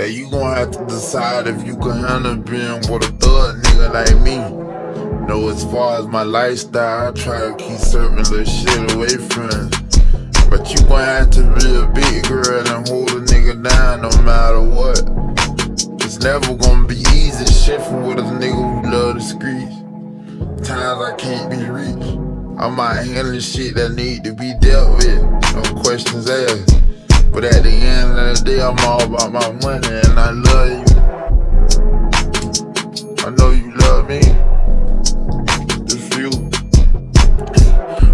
Bet you gon' have to decide if you can handle being with a thug nigga like me. Know as far as my lifestyle, I try to keep certain little shit away from But you gon' have to be a big girl and hold a nigga down no matter what. It's never gonna be easy shifting with a nigga who love the streets. Times I can't be reached. I'm out handling shit that need to be dealt with. No questions asked. But at the end of the day, I'm all about my money and I love you. I know you love me. Just you.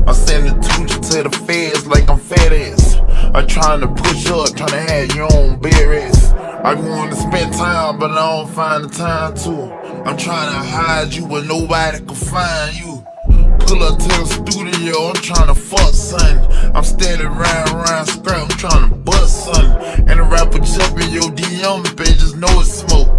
I'm sending tutor to the feds like I'm FedEx. I'm trying to push up, trying to have your own berries. I want to spend time, but I don't find the time to. I'm trying to hide you, but nobody can find you. Pull up to the studio, I'm trying to fuck something. I'm standing round, round, scrap, I'm trying to. And the rapper jumping your DM bitches know it's smoke.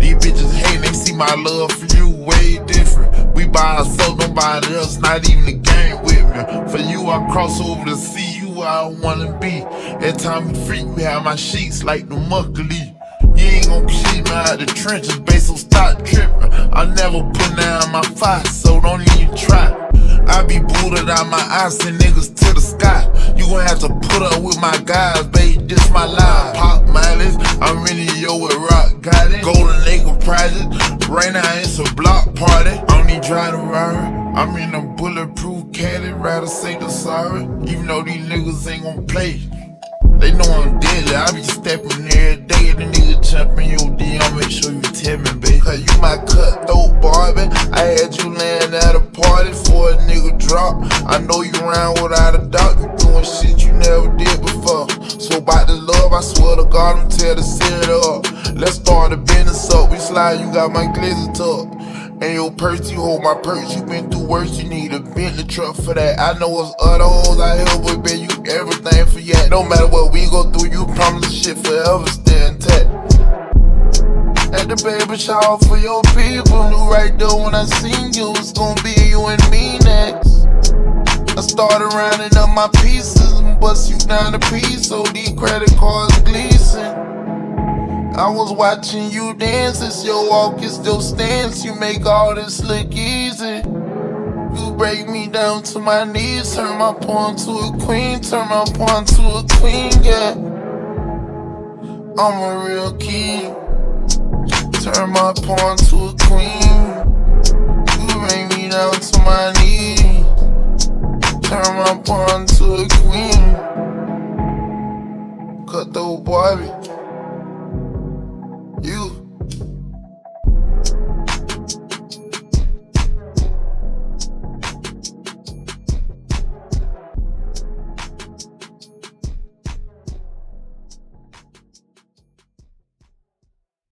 These bitches hate, they see my love for you way different. We by ourselves, nobody else, not even the game with me. For you, I cross over to see you where I wanna be. Every time you freak, we have my sheets like the muckly. You ain't gon' keep me out the trenches, babe, so stop tripping. I never put down my fight, so don't even try. I be booted out my eyes, send niggas to the sky. You gon' have to put up with my guys, babe, this my life. Pop mileage, I'm really yo with rock, got it. Golden Acre Project, right now it's a block party. Don't drive to ride. I'm in a bulletproof caddy, rather say the sorry. Even though these niggas ain't gon' play. They know I'm deadly, I be stepping every day. The nigga jumping your DM, make sure you tell me, babe. Cause you my without a doubt. You doing shit you never did before. So about the love, I swear to God, I'm to set it up. Let's start the business up. We slide, you got my glizzy tuck. And your purse, you hold my purse. You been through worse, you need a Bentley truck for that. I know it's other hoes out here, but bet you everything for yet. No matter what we go through, you promise shit forever stay intact. At the baby shower for your people, knew right there when I seen you, it's gonna be you and me. I started rounding up my pieces and bust you down to piece, so these credit cards gleasing. I was watching you dance, it's your walk, it's your stance. You make all this look easy. You break me down to my knees, turn my pawn to a queen, turn my pawn to a queen, yeah. I'm a real king. Turn my pawn to a queen. You bring me down to Cantou o Bob.